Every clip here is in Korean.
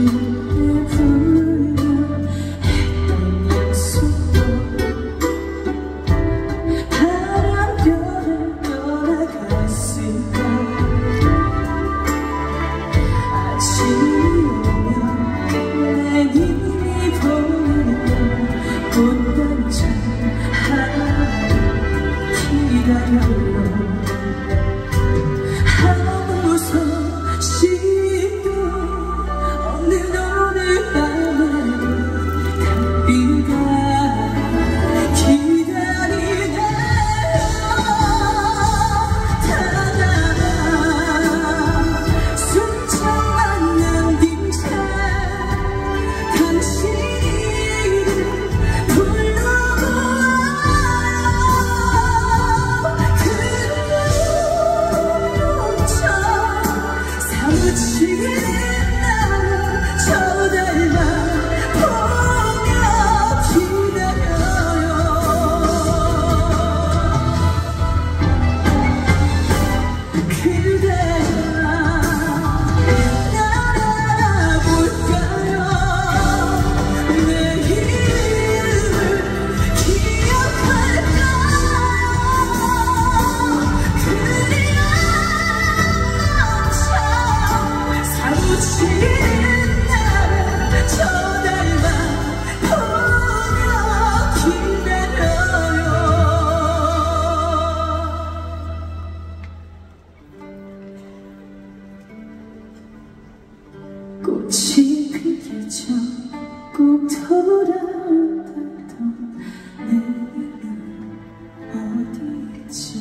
민 어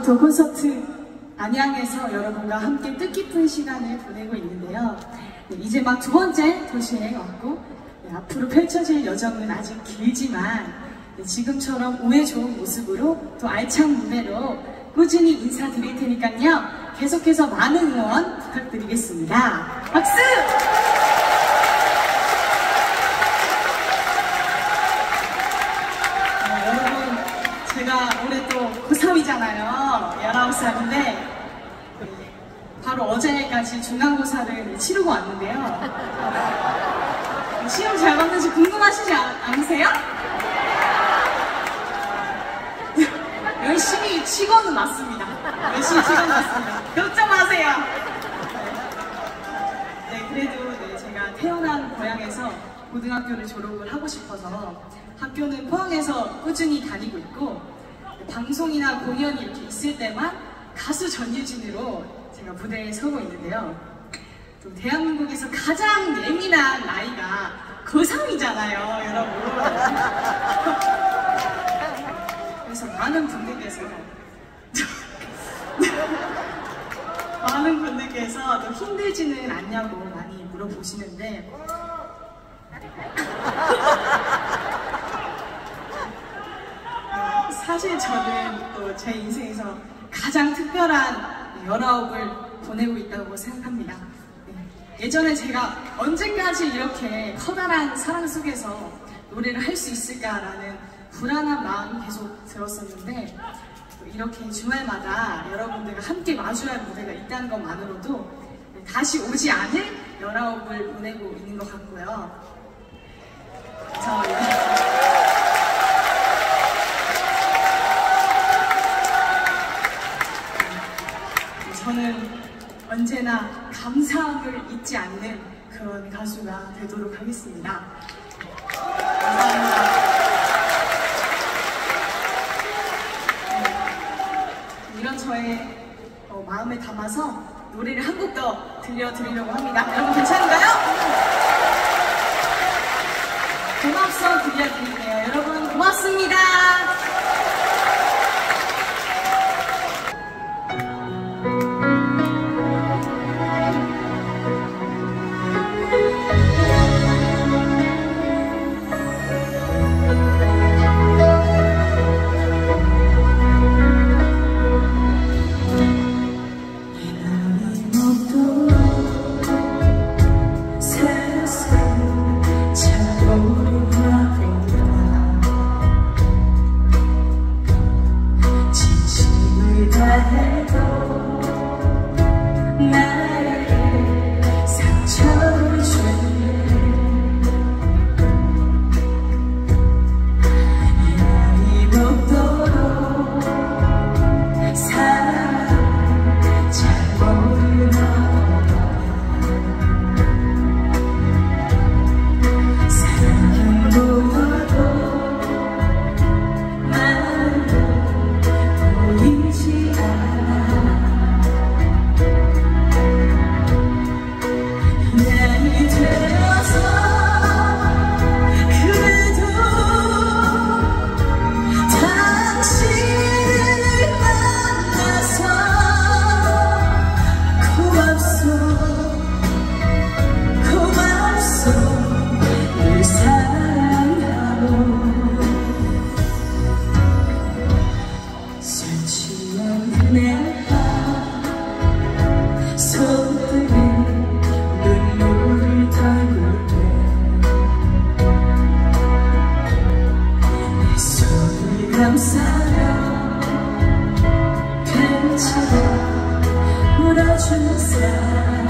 2017년부터 콘서트 안양에서 여러분과 함께 뜻깊은 시간을 보내고 있는데요. 네, 이제 막 두 번째 도시에 왔고 네, 앞으로 펼쳐질 여정은 아직 길지만 네, 지금처럼 운에 좋은 모습으로 또 알찬 무대로 꾸준히 인사드릴 테니까요. 계속해서 많은 응원 부탁드리겠습니다. 박수! 고3이잖아요. 19살인데, 바로 어제까지 중간고사를 치르고 왔는데요. 시험 잘 봤는지 궁금하시지 않- 않으세요? 열심히 치고는 왔습니다. 열심히 치고는 왔습니다. 걱정 마세요. 네, 그래도 네, 제가 태어난 고향에서 고등학교를 졸업을 하고 싶어서 학교는 포항에서 꾸준히 다니고 있고 방송이나 공연이 이렇게 있을 때만 가수 전유진으로 제가 무대에 서고 있는데요. 또 대한민국에서 가장 예민한 나이가 고3이잖아요, 여러분. 그래서 많은 분들께서 많은 분들께서 또 힘들지는 않냐고 많이 물어보시는데 어, 사실 저는 또 제 인생에서 가장 특별한 연아홉을 보내고 있다고 생각합니다. 네. 예전에 제가 언제까지 이렇게 커다란 사랑 속에서 노래를 할 수 있을까라는 불안한 마음이 계속 들었었는데 또 이렇게 주말마다 여러분들과 함께 마주할 무대가 있다는 것만으로도 다시 오지 않을 연아홉을 보내고 있는 것 같고요. 저 저는 언제나 감사함을 잊지 않는 그런 가수가 되도록 하겠습니다. 감사합니다. 네, 이런 저의 어, 마음을 담아서 노래를 한 곡 더 들려드리려고 합니다. 여러분 괜찮은가요? 진 to sound.